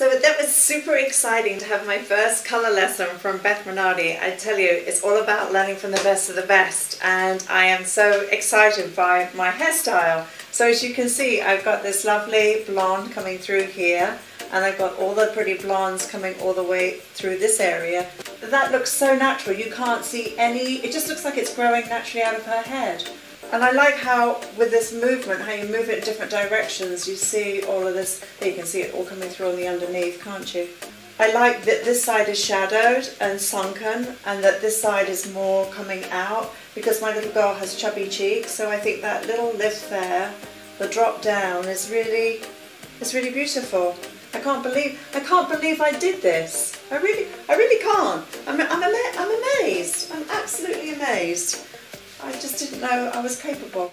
So that was super exciting to have my first colour lesson from Beth Minardi. I tell you, it's all about learning from the best of the best and I am so excited by my hairstyle. So as you can see, I've got this lovely blonde coming through here and I've got all the pretty blondes coming all the way through this area. That looks so natural, you can't see any, it just looks like it's growing naturally out of her head. And I like how with this movement, how you move it in different directions, you see all of this, you can see it all coming through on the underneath, can't you? I like that this side is shadowed and sunken and that this side is more coming out because my little girl has chubby cheeks so I think that little lift there, the drop down is really, is really beautiful. I can't believe, I can't believe I did this. I really, I really can't. I'm, I'm, ama I'm amazed. I'm absolutely amazed. I just didn't know I was capable.